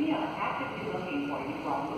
We are actively looking for you